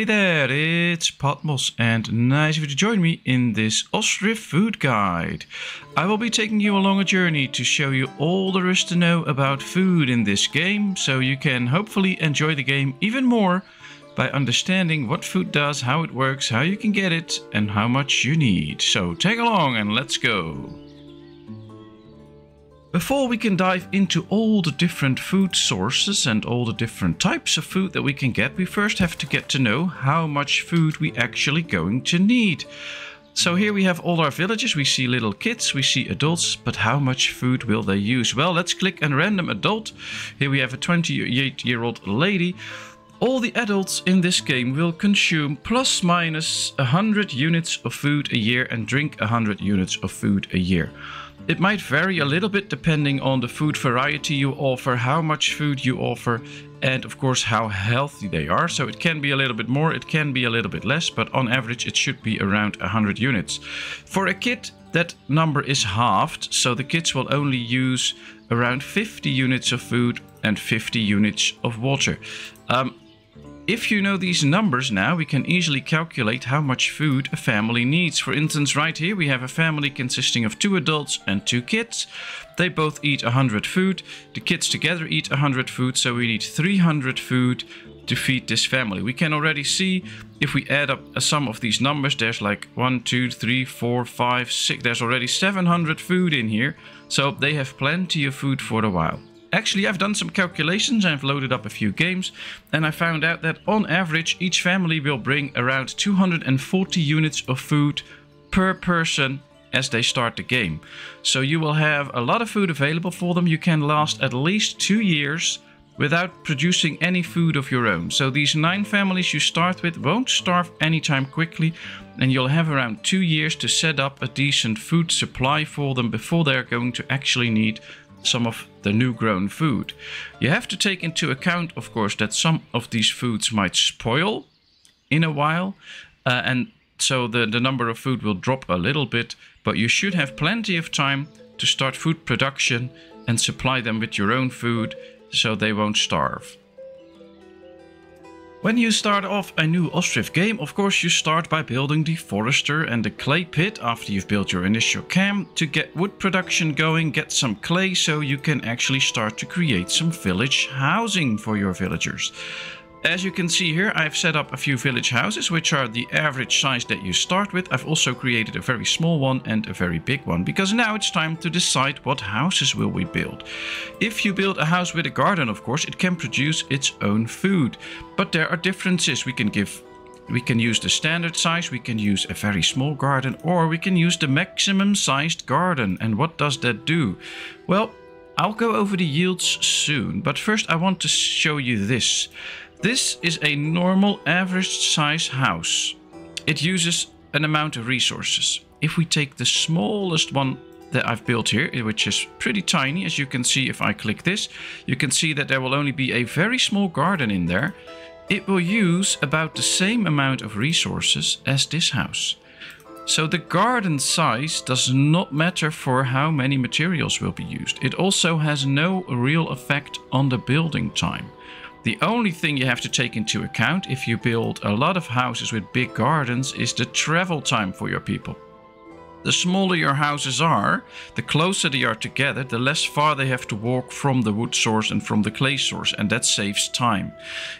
Hey there, it's Patmos and nice of you to join me in this Ostriv food guide. I will be taking you along a journey to show you all there is to know about food in this game so you can hopefully enjoy the game even more by understanding what food does, how it works, how you can get it and how much you need. So tag along and let's go. Before we can dive into all the different food sources and all the different types of food that we can get, we first have to get to know how much food we actually going to need. So here we have all our villages, we see little kids, we see adults, but how much food will they use? Well, let's click a random adult. Here we have a 28 year old lady. All the adults in this game will consume plus minus 100 units of food a year and drink 100 units of food a year. It might vary a little bit depending on the food variety you offer, how much food you offer, and of course how healthy they are. So it can be a little bit more, it can be a little bit less, but on average it should be around 100 units. For a kid, that number is halved, so the kids will only use around 50 units of food and 50 units of water. Um, if you know these numbers now, we can easily calculate how much food a family needs. For instance, right here we have a family consisting of two adults and two kids. They both eat 100 food. The kids together eat 100 food, so we need 300 food to feed this family. We can already see if we add up a sum of these numbers, there's like 1, 2, 3, 4, 5, 6. There's already 700 food in here, so they have plenty of food for a while. Actually, I've done some calculations, I've loaded up a few games, and I found out that on average, each family will bring around 240 units of food per person as they start the game. So you will have a lot of food available for them. You can last at least two years without producing any food of your own. So these nine families you start with won't starve anytime quickly and you'll have around two years to set up a decent food supply for them before they're going to actually need some of the new grown food. You have to take into account, of course, that some of these foods might spoil in a while, uh, and so the, the number of food will drop a little bit, but you should have plenty of time to start food production and supply them with your own food so they won't starve. When you start off a new Ostriv game, of course you start by building the forester and the clay pit after you've built your initial camp to get wood production going, get some clay so you can actually start to create some village housing for your villagers. As you can see here, I've set up a few village houses, which are the average size that you start with. I've also created a very small one and a very big one, because now it's time to decide what houses will we build. If you build a house with a garden, of course, it can produce its own food. But there are differences. We can give we can use the standard size, we can use a very small garden, or we can use the maximum sized garden. And what does that do? Well, I'll go over the yields soon, but first I want to show you this. This is a normal average size house. It uses an amount of resources. If we take the smallest one that I've built here, which is pretty tiny, as you can see if I click this, you can see that there will only be a very small garden in there. It will use about the same amount of resources as this house. So the garden size does not matter for how many materials will be used. It also has no real effect on the building time. The only thing you have to take into account if you build a lot of houses with big gardens is the travel time for your people. The smaller your houses are, the closer they are together, the less far they have to walk from the wood source and from the clay source, and that saves time.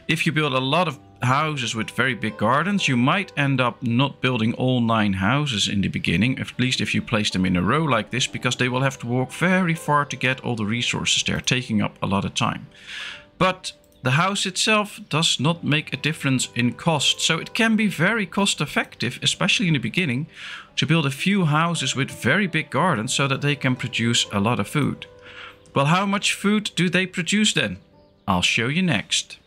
If you build a lot of houses with very big gardens, you might end up not building all nine houses in the beginning, at least if you place them in a row like this, because they will have to walk very far to get all the resources there, taking up a lot of time. But the house itself does not make a difference in cost, so it can be very cost effective, especially in the beginning, to build a few houses with very big gardens so that they can produce a lot of food. Well, how much food do they produce then? I'll show you next.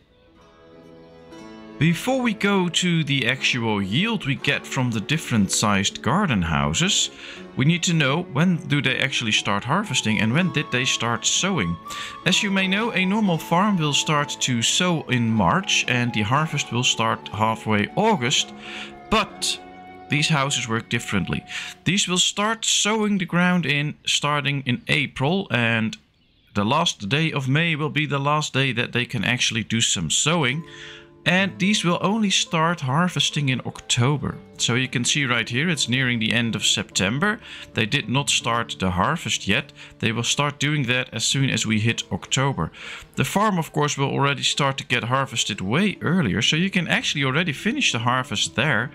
Before we go to the actual yield we get from the different sized garden houses, we need to know when do they actually start harvesting and when did they start sowing. As you may know, a normal farm will start to sow in March and the harvest will start halfway August, but these houses work differently. These will start sowing the ground in starting in April and the last day of May will be the last day that they can actually do some sowing and these will only start harvesting in October. So you can see right here it's nearing the end of September. They did not start the harvest yet. They will start doing that as soon as we hit October. The farm of course will already start to get harvested way earlier so you can actually already finish the harvest there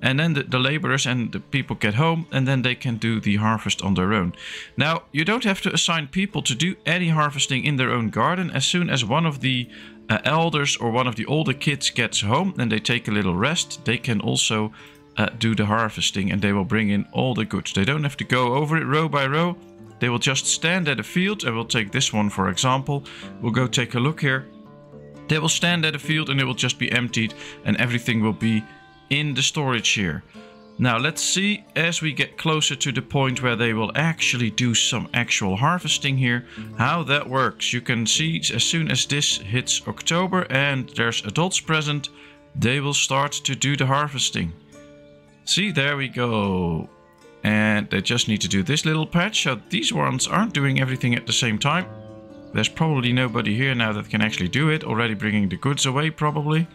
and then the, the, laborers and the people get home and then they can do the harvest on their own. Now, you don't have to assign people to do any harvesting in their own garden. As soon as one of the uh, elders or one of the older kids gets home and they take a little rest, they can also uh, do the harvesting and they will bring in all the goods. They don't have to go over it row by row. They will just stand at a field and we'll take this one for example. We'll go take a look here. They will stand at a field and it will just be emptied and everything will be in the storage here. Now let's see as we get closer to the point where they will actually do some actual harvesting here, how that works. You can see as soon as this hits October and there's adults present, they will start to do the harvesting. See, there we go. And they just need to do this little patch. So these ones aren't doing everything at the same time. There's probably nobody here now that can actually do it, already bringing the goods away probably.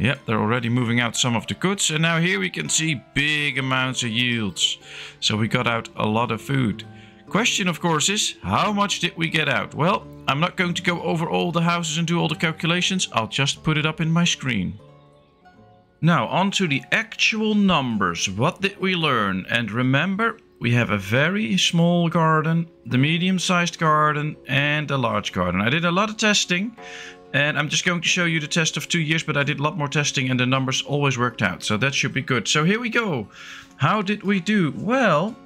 Yep, they're already moving out some of the goods. And now here we can see big amounts of yields. So we got out a lot of food. Question, of course, is how much did we get out? Well, I'm not going to go over all the houses and do all the calculations. I'll just put it up in my screen. Now, on to the actual numbers. What did we learn? And remember, we have a very small garden, the medium-sized garden, and a large garden. I did a lot of testing and I'm just going to show you the test of two years, but I did a lot more testing and the numbers always worked out. So that should be good. So here we go. How did we do? Well,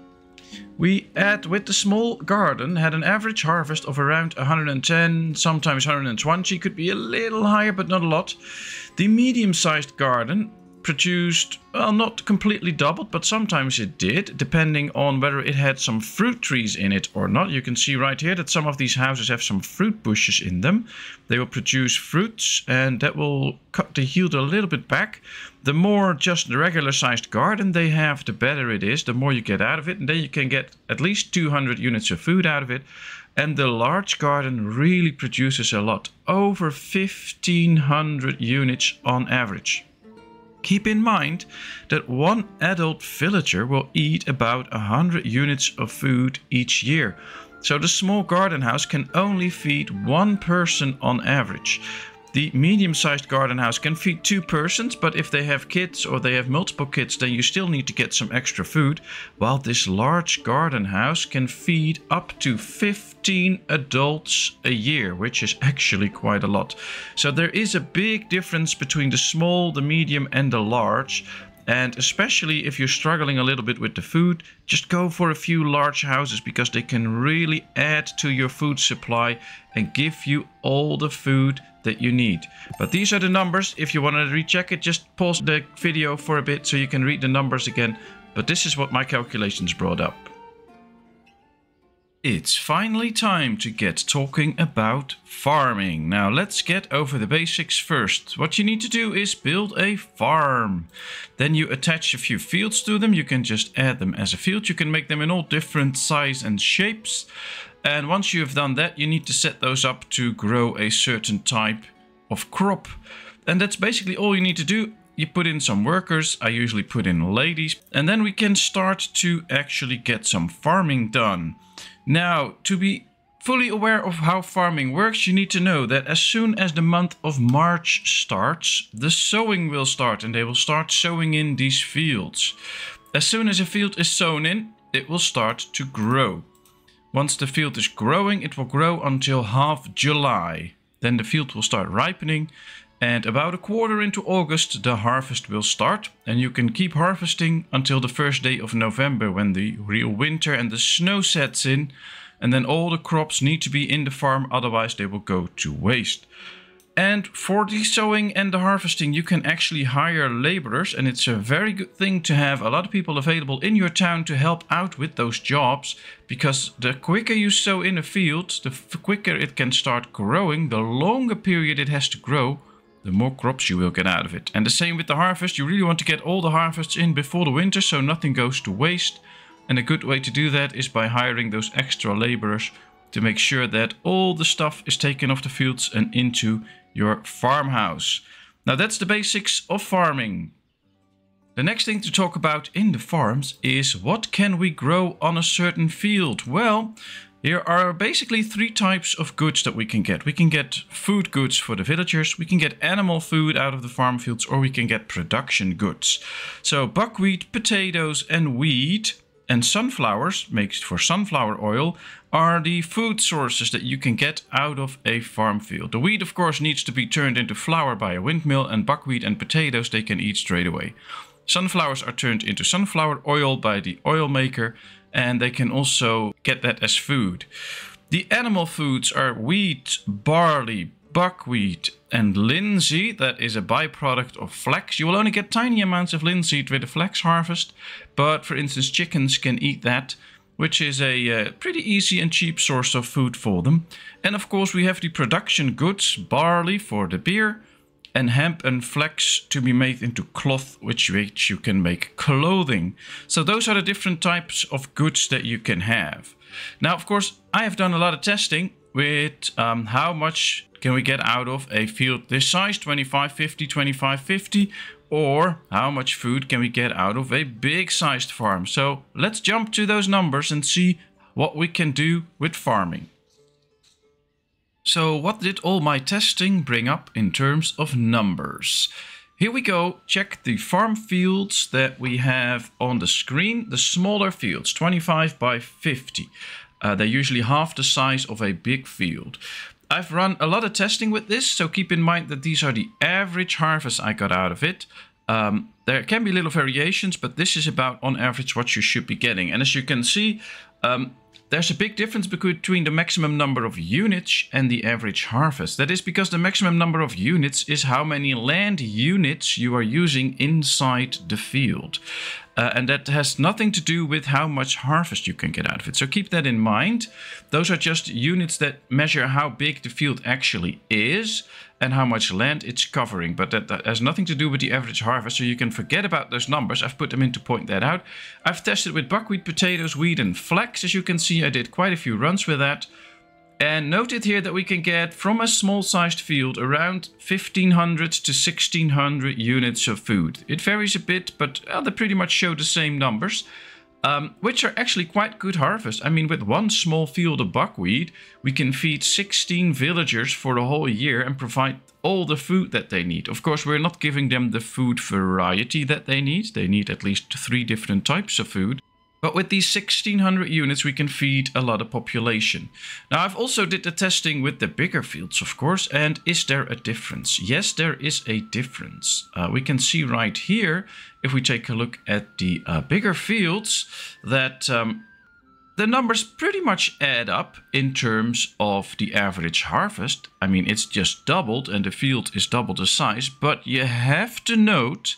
we had, with the small garden, had an average harvest of around 110, sometimes 120. Could be a little higher, but not a lot. The medium-sized garden produced, well, not completely doubled, but sometimes it did, depending on whether it had some fruit trees in it or not. You can see right here that some of these houses have some fruit bushes in them. They will produce fruits, and that will cut the yield a little bit back. The more just the regular sized garden they have, the better it is, the more you get out of it, and then you can get at least 200 units of food out of it. And the large garden really produces a lot, over 1500 units on average. Keep in mind that one adult villager will eat about 100 units of food each year. So the small garden house can only feed one person on average. The medium-sized garden house can feed two persons, but if they have kids or they have multiple kids, then you still need to get some extra food. While this large garden house can feed up to 15 adults a year, which is actually quite a lot. So there is a big difference between the small, the medium and the large. And especially if you're struggling a little bit with the food, just go for a few large houses because they can really add to your food supply and give you all the food that you need. But these are the numbers. If you want to recheck it, just pause the video for a bit so you can read the numbers again. But this is what my calculations brought up. It's finally time to get talking about farming. Now let's get over the basics first. What you need to do is build a farm. Then you attach a few fields to them. You can just add them as a field. You can make them in all different size and shapes. And once you have done that, you need to set those up to grow a certain type of crop. And that's basically all you need to do. You put in some workers, I usually put in ladies, and then we can start to actually get some farming done. Now, to be fully aware of how farming works, you need to know that as soon as the month of March starts, the sowing will start and they will start sowing in these fields. As soon as a field is sown in, it will start to grow. Once the field is growing, it will grow until half July. Then the field will start ripening and about a quarter into August the harvest will start and you can keep harvesting until the first day of November when the real winter and the snow sets in and then all the crops need to be in the farm otherwise they will go to waste. And for the sowing and the harvesting, you can actually hire laborers, and it's a very good thing to have a lot of people available in your town to help out with those jobs. Because the quicker you sow in a field, the quicker it can start growing, the longer period it has to grow, the more crops you will get out of it. And the same with the harvest, you really want to get all the harvests in before the winter so nothing goes to waste. And a good way to do that is by hiring those extra laborers to make sure that all the stuff is taken off the fields and into your farmhouse. Now that's the basics of farming. The next thing to talk about in the farms is what can we grow on a certain field? Well, there are basically three types of goods that we can get. We can get food goods for the villagers, we can get animal food out of the farm fields, or we can get production goods. So buckwheat, potatoes and wheat and sunflowers, makes for sunflower oil, are the food sources that you can get out of a farm field. The wheat, of course, needs to be turned into flour by a windmill, and buckwheat and potatoes they can eat straight away. Sunflowers are turned into sunflower oil by the oil maker, and they can also get that as food. The animal foods are wheat, barley, buckwheat, and linseed. That is a byproduct of flax. You will only get tiny amounts of linseed with a flax harvest, but for instance, chickens can eat that, which is a uh, pretty easy and cheap source of food for them. And of course, we have the production goods barley for the beer and hemp and flax to be made into cloth, which, which you can make clothing. So those are the different types of goods that you can have. Now, of course, I have done a lot of testing with um, how much can we get out of a field this size, 2550, 2550, or how much food can we get out of a big sized farm. So let's jump to those numbers and see what we can do with farming. So what did all my testing bring up in terms of numbers? Here we go, check the farm fields that we have on the screen. The smaller fields, 25 by 50. Uh, they're usually half the size of a big field. I've run a lot of testing with this, so keep in mind that these are the average harvest I got out of it. Um, there can be little variations, but this is about on average what you should be getting. And as you can see, um, there's a big difference between the maximum number of units and the average harvest. That is because the maximum number of units is how many land units you are using inside the field. Uh, and that has nothing to do with how much harvest you can get out of it. So keep that in mind. Those are just units that measure how big the field actually is and how much land it's covering. But that, that, has nothing to do with the average harvest, so you can forget about those numbers. I've put them in to point that out. I've tested with buckwheat, potatoes, wheat and flax. As you can see, I did quite a few runs with that. And noted here that we can get from a small sized field around 1500 to 1600 units of food. It varies a bit, but well, they pretty much show the same numbers, um, which are actually quite good harvest. I mean, with one small field of buckwheat, we can feed 16 villagers for the whole year and provide all the food that they need. Of course, we're not giving them the food variety that they need. They need at least three different types of food. But with these 1600 units, we can feed a lot of population. Now, I've also did the testing with the bigger fields, of course. And is there a difference? Yes, there is a difference. Uh, we can see right here, if we take a look at the uh, bigger fields, that um, the numbers pretty much add up in terms of the average harvest. I mean, it's just doubled and the field is double the size, but you have to note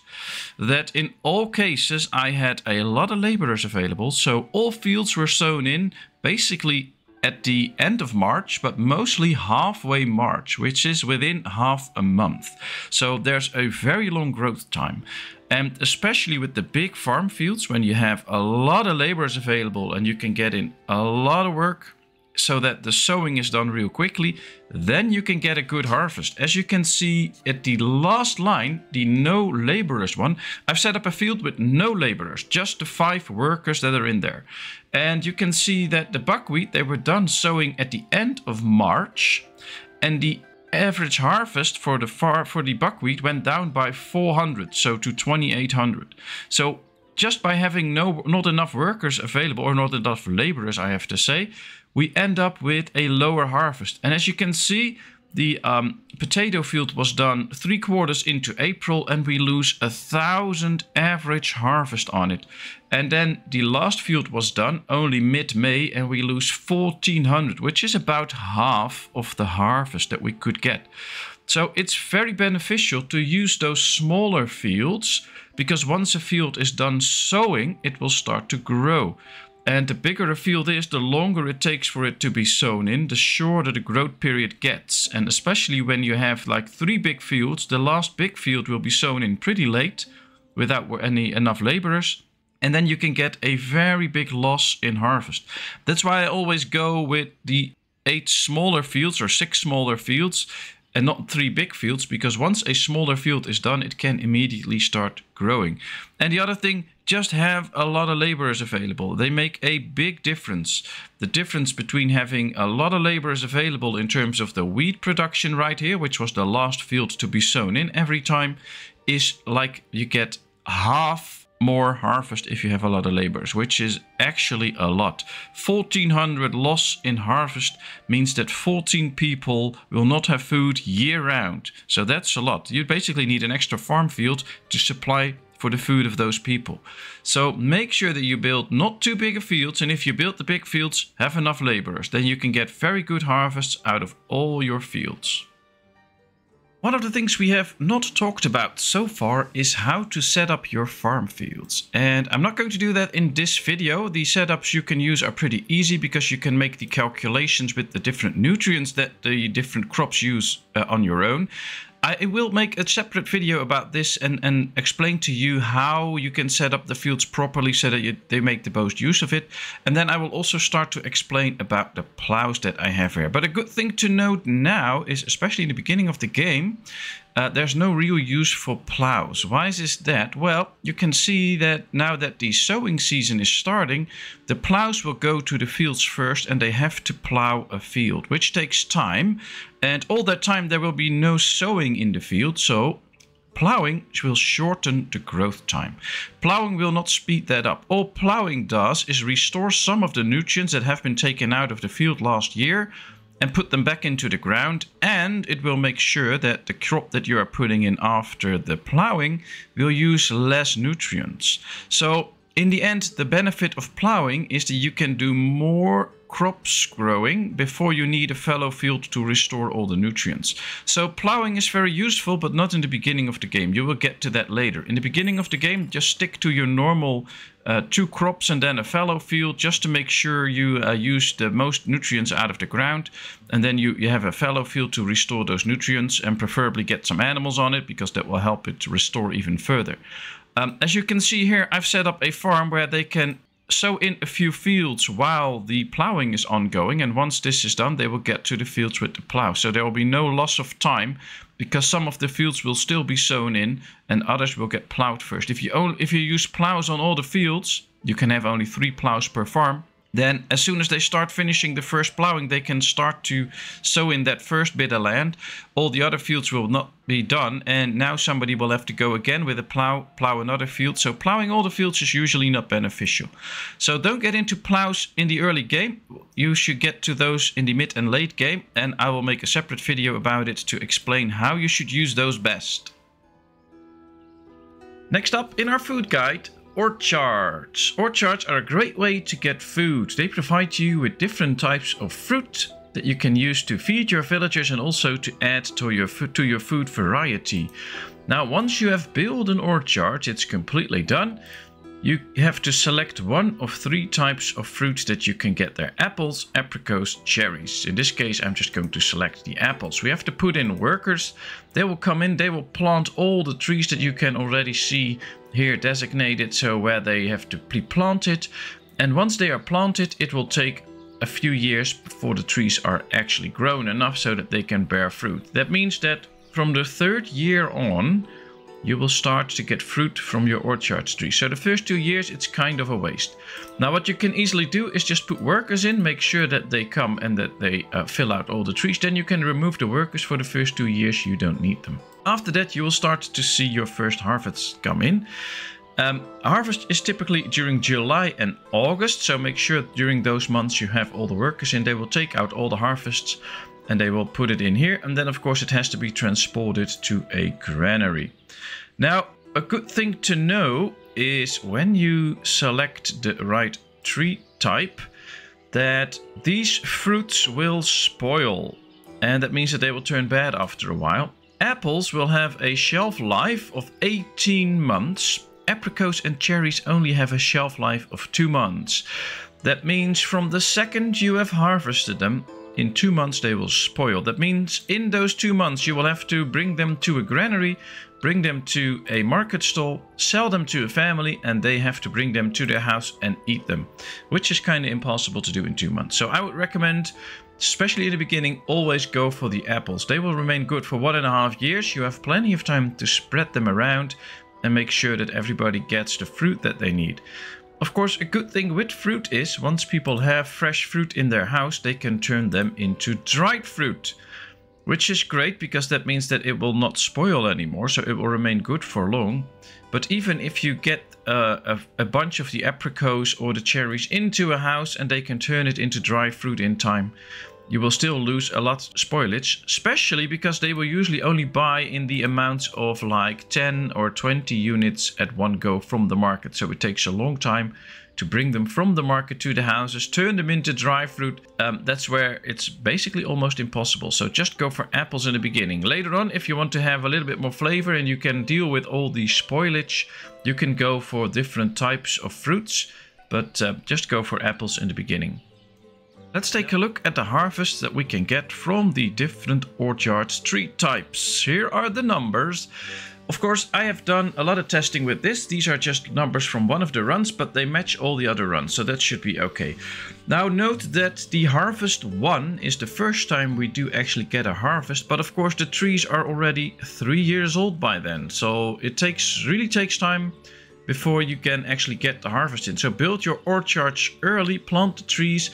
that in all cases I had a lot of laborers available, so all fields were sown in basically at the end of March, but mostly halfway March, which is within half a month. So there's a very long growth time. And especially with the big farm fields, when you have a lot of laborers available and you can get in a lot of work so that the sowing is done real quickly, then you can get a good harvest. As you can see at the last line, the no laborers one, I've set up a field with no laborers, just the five workers that are in there. And you can see that the buckwheat, they were done sowing at the end of March and the average harvest for the far for the buckwheat went down by 400 so to 2800 so just by having no not enough workers available or not enough laborers i have to say we end up with a lower harvest and as you can see the um, potato field was done three quarters into April and we lose a thousand average harvest on it. And then the last field was done only mid-May and we lose 1400, which is about half of the harvest that we could get. So it's very beneficial to use those smaller fields because once a field is done sowing, it will start to grow. And the bigger a field is, the longer it takes for it to be sown in, the shorter the growth period gets. And especially when you have like three big fields, the last big field will be sown in pretty late without any enough laborers. And then you can get a very big loss in harvest. That's why I always go with the eight smaller fields or six smaller fields and not three big fields because once a smaller field is done, it can immediately start growing. And the other thing, just have a lot of laborers available. They make a big difference. The difference between having a lot of laborers available in terms of the wheat production right here, which was the last field to be sown in every time, is like you get half more harvest if you have a lot of laborers, which is actually a lot. 1400 loss in harvest means that 14 people will not have food year round. So that's a lot. You basically need an extra farm field to supply for the food of those people. So make sure that you build not too big fields and if you build the big fields, have enough laborers. Then you can get very good harvests out of all your fields. One of the things we have not talked about so far is how to set up your farm fields. And I'm not going to do that in this video. The setups you can use are pretty easy because you can make the calculations with the different nutrients that the different crops use uh, on your own. I will make a separate video about this and, and explain to you how you can set up the fields properly so that you, they make the most use of it. And then I will also start to explain about the plows that I have here. But a good thing to note now is, especially in the beginning of the game, uh, there's no real use for plows. Why is that? Well, you can see that now that the sowing season is starting, the plows will go to the fields first and they have to plow a field, which takes time. And all that time there will be no sowing in the field, so plowing will shorten the growth time. Plowing will not speed that up. All plowing does is restore some of the nutrients that have been taken out of the field last year and put them back into the ground and it will make sure that the crop that you are putting in after the plowing will use less nutrients. So in the end, the benefit of plowing is that you can do more crops growing before you need a fallow field to restore all the nutrients. So plowing is very useful, but not in the beginning of the game. You will get to that later. In the beginning of the game, just stick to your normal uh, two crops and then a fallow field just to make sure you uh, use the most nutrients out of the ground. And then you, you have a fallow field to restore those nutrients and preferably get some animals on it because that will help it to restore even further. Um, as you can see here, I've set up a farm where they can sow in a few fields while the plowing is ongoing. And once this is done, they will get to the fields with the plow. So there will be no loss of time because some of the fields will still be sown in and others will get plowed first. If you, only, if you use plows on all the fields, you can have only three plows per farm. Then as soon as they start finishing the first plowing, they can start to sow in that first bit of land. All the other fields will not be done. And now somebody will have to go again with a plow, plow another field. So plowing all the fields is usually not beneficial. So don't get into plows in the early game. You should get to those in the mid and late game. And I will make a separate video about it to explain how you should use those best. Next up in our food guide, orchards. Orchards are a great way to get food. They provide you with different types of fruit that you can use to feed your villagers and also to add to your, to your food variety. Now, once you have built an orchard, it's completely done. You have to select one of three types of fruit that you can get there. Apples, apricots, cherries. In this case, I'm just going to select the apples. We have to put in workers. They will come in, they will plant all the trees that you can already see here designated. So where they have to be planted. And once they are planted, it will take a few years before the trees are actually grown enough so that they can bear fruit. That means that from the third year on, you will start to get fruit from your orchard tree. So the first two years it's kind of a waste. Now what you can easily do is just put workers in, make sure that they come and that they uh, fill out all the trees. Then you can remove the workers for the first two years, you don't need them. After that you will start to see your first harvests come in. Um, harvest is typically during July and August, so make sure during those months you have all the workers in. They will take out all the harvests and they will put it in here. And then of course it has to be transported to a granary. Now, a good thing to know is when you select the right tree type, that these fruits will spoil. And that means that they will turn bad after a while. Apples will have a shelf life of 18 months. Apricots and cherries only have a shelf life of 2 months. That means from the second you have harvested them, in two months they will spoil. That means in those two months you will have to bring them to a granary bring them to a market stall, sell them to a family, and they have to bring them to their house and eat them, which is kind of impossible to do in two months. So I would recommend especially in the beginning, always go for the apples. They will remain good for one and a half years. You have plenty of time to spread them around and make sure that everybody gets the fruit that they need. Of course, a good thing with fruit is once people have fresh fruit in their house, they can turn them into dried fruit. Which is great because that means that it will not spoil anymore, so it will remain good for long. But even if you get uh, a, a, bunch of the apricots or the cherries into a house and they can turn it into dry fruit in time, you will still lose a lot spoilage, especially because they will usually only buy in the amounts of like 10 or 20 units at one go from the market. So it takes a long time to bring them from the market to the houses, turn them into dry fruit. Um, that's where it's basically almost impossible. So just go for apples in the beginning. Later on, if you want to have a little bit more flavor and you can deal with all the spoilage, you can go for different types of fruits, but uh, just go for apples in the beginning. Let's take a look at the harvest that we can get from the different orchards tree types. Here are the numbers. Of course, I have done a lot of testing with this. These are just numbers from one of the runs, but they match all the other runs, so that should be okay. Now note that the harvest 1 is the first time we do actually get a harvest, but of course the trees are already 3 years old by then, so it takes really takes time before you can actually get the harvest in. So build your orchards early, plant the trees,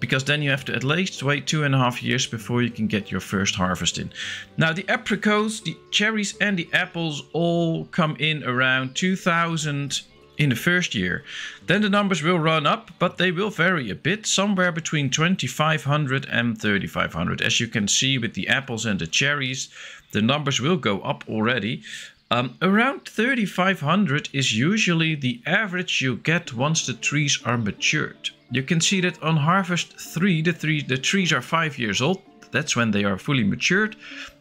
because then you have to at least wait two and a half years before you can get your first harvest in. Now the apricots, the cherries and the apples all come in around 2000 in the first year. Then the numbers will run up, but they will vary a bit, somewhere between 2500 and 3500. As you can see with the apples and the cherries, the numbers will go up already. Um, around 3500 is usually the average you get once the trees are matured. You can see that on harvest 3, the, three, the trees are 5 years old. That's when they are fully matured.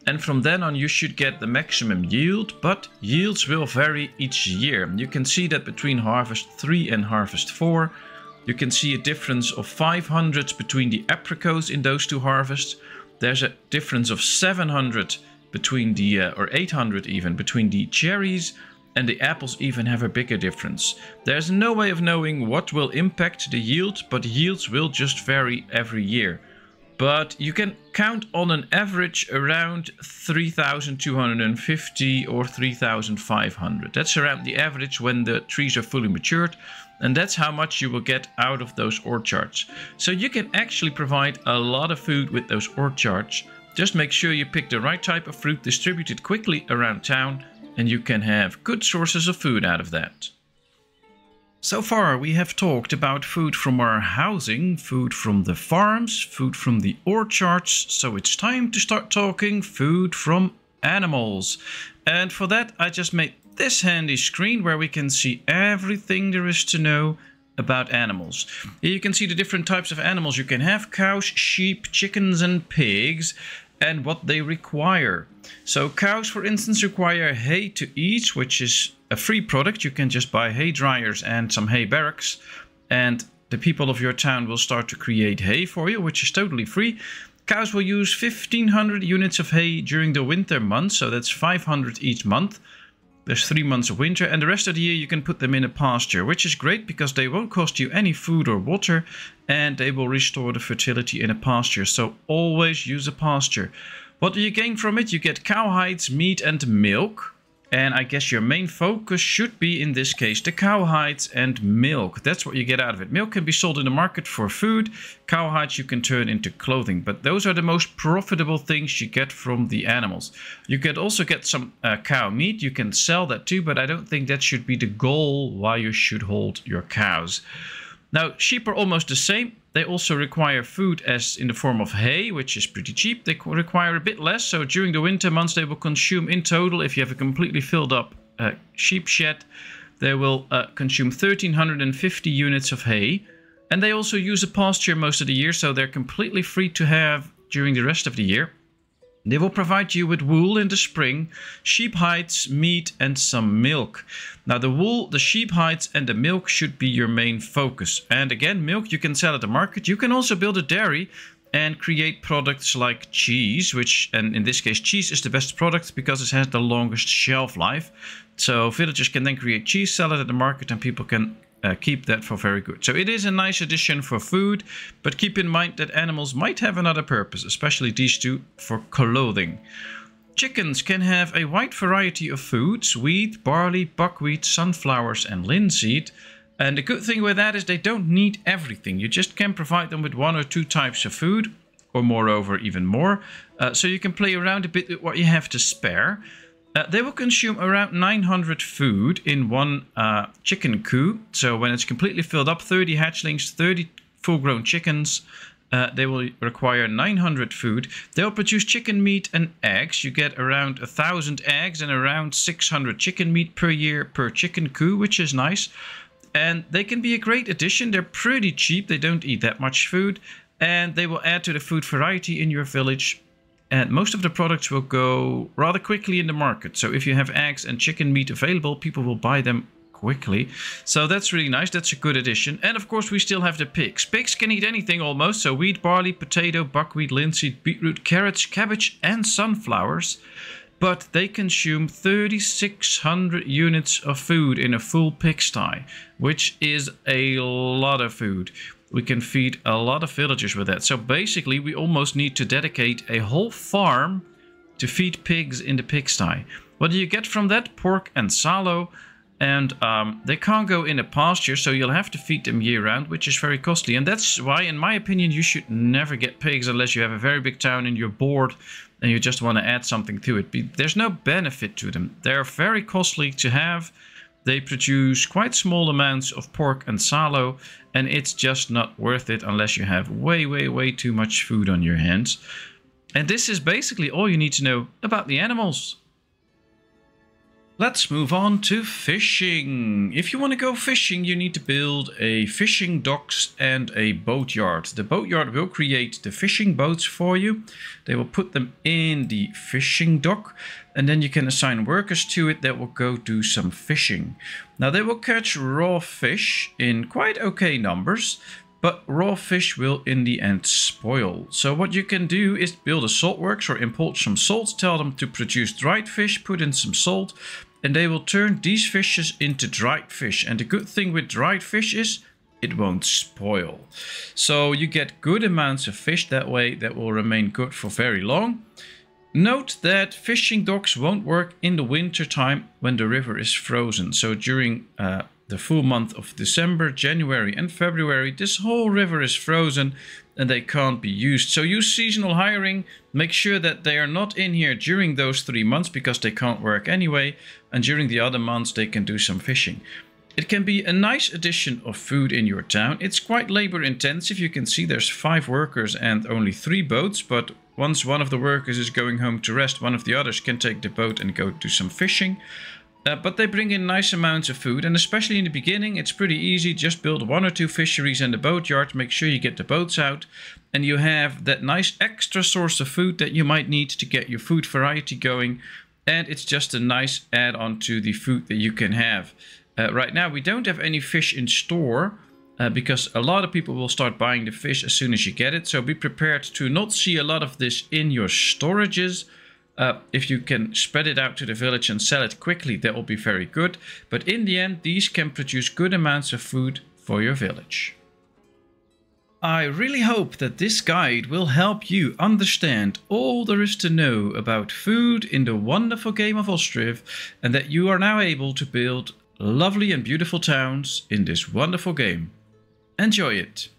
And from then on you should get the maximum yield, but yields will vary each year. You can see that between harvest 3 and harvest 4, you can see a difference of 500 between the apricots in those two harvests. There's a difference of 700 between the, uh, or 800 even, between the cherries and the apples even have a bigger difference. There's no way of knowing what will impact the yield, but yields will just vary every year. But you can count on an average around 3,250 or 3,500. That's around the average when the trees are fully matured. And that's how much you will get out of those orchards. So you can actually provide a lot of food with those orchards. Just make sure you pick the right type of fruit distributed quickly around town and you can have good sources of food out of that. So far we have talked about food from our housing, food from the farms, food from the orchards, so it's time to start talking food from animals. And for that I just made this handy screen where we can see everything there is to know about animals. Here you can see the different types of animals you can have, cows, sheep, chickens and pigs and what they require. So cows, for instance, require hay to eat, which is a free product. You can just buy hay dryers and some hay barracks, and the people of your town will start to create hay for you, which is totally free. Cows will use 1500 units of hay during the winter months, so that's 500 each month. There's three months of winter, and the rest of the year you can put them in a pasture, which is great because they won't cost you any food or water, and they will restore the fertility in a pasture. So always use a pasture. What do you gain from it? You get cow hides, meat, and milk. And I guess your main focus should be, in this case, the cow hides and milk. That's what you get out of it. Milk can be sold in the market for food. Cow hides you can turn into clothing. But those are the most profitable things you get from the animals. You can also get some uh, cow meat. You can sell that too, but I don't think that should be the goal why you should hold your cows. Now, sheep are almost the same. They also require food as in the form of hay, which is pretty cheap. They require a bit less, so during the winter months they will consume in total, if you have a completely filled up uh, sheep shed, they will uh, consume 1350 units of hay. And they also use a pasture most of the year, so they're completely free to have during the rest of the year. They will provide you with wool in the spring, sheep hides, meat and some milk. Now the wool, the sheep hides and the milk should be your main focus. And again, milk you can sell at the market. You can also build a dairy and create products like cheese, which, and in this case, cheese is the best product because it has the longest shelf life. So villagers can then create cheese, sell it at the market, and people can uh, keep that for very good. So it is a nice addition for food, but keep in mind that animals might have another purpose, especially these two for clothing. Chickens can have a wide variety of foods, wheat, barley, buckwheat, sunflowers and linseed. And the good thing with that is they don't need everything. You just can provide them with one or two types of food, or moreover even more. Uh, so you can play around a bit with what you have to spare. Uh, they will consume around 900 food in one uh, chicken coop. So when it's completely filled up, 30 hatchlings, 30 full-grown chickens, uh, they will require 900 food. They'll produce chicken meat and eggs. You get around 1,000 eggs and around 600 chicken meat per year per chicken coop, which is nice. And they can be a great addition. They're pretty cheap. They don't eat that much food. And they will add to the food variety in your village. And most of the products will go rather quickly in the market. So if you have eggs and chicken meat available, people will buy them quickly. So that's really nice. That's a good addition. And of course, we still have the pigs. Pigs can eat anything almost. So wheat, barley, potato, buckwheat, linseed, beetroot, carrots, cabbage, and sunflowers. But they consume 3,600 units of food in a full pigsty, which is a lot of food. We can feed a lot of villagers with that. So basically, we almost need to dedicate a whole farm to feed pigs in the pigsty. What do you get from that? Pork and tallow and um, they can't go in a pasture so you'll have to feed them year round which is very costly and that's why in my opinion you should never get pigs unless you have a very big town and you're bored and you just want to add something to it there's no benefit to them they're very costly to have they produce quite small amounts of pork and tallow and it's just not worth it unless you have way way way too much food on your hands. And this is basically all you need to know about the animals Let's move on to fishing. If you want to go fishing, you need to build a fishing docks and a boatyard. The boatyard will create the fishing boats for you. They will put them in the fishing dock and then you can assign workers to it that will go do some fishing. Now they will catch raw fish in quite okay numbers, but raw fish will in the end spoil. So what you can do is build a salt works or import some salt, tell them to produce dried fish, put in some salt, and they will turn these fishes into dried fish. And the good thing with dried fish is it won't spoil. So you get good amounts of fish that way that will remain good for very long. Note that fishing docks won't work in the winter time when the river is frozen. So during uh, the full month of December, January and February, this whole river is frozen and they can't be used. So use seasonal hiring, make sure that they are not in here during those three months because they can't work anyway. And during the other months, they can do some fishing. It can be a nice addition of food in your town. It's quite labor intensive. You can see there's five workers and only three boats, but once one of the workers is going home to rest, one of the others can take the boat and go do some fishing. Uh, but they bring in nice amounts of food and especially in the beginning it's pretty easy. Just build one or two fisheries in the boatyard make sure you get the boats out and you have that nice extra source of food that you might need to get your food variety going and it's just a nice add-on to the food that you can have. Uh, right now we don't have any fish in store uh, because a lot of people will start buying the fish as soon as you get it so be prepared to not see a lot of this in your storages uh, if you can spread it out to the village and sell it quickly, that will be very good. But in the end, these can produce good amounts of food for your village. I really hope that this guide will help you understand all there is to know about food in the wonderful game of Ostriv and that you are now able to build lovely and beautiful towns in this wonderful game. Enjoy it!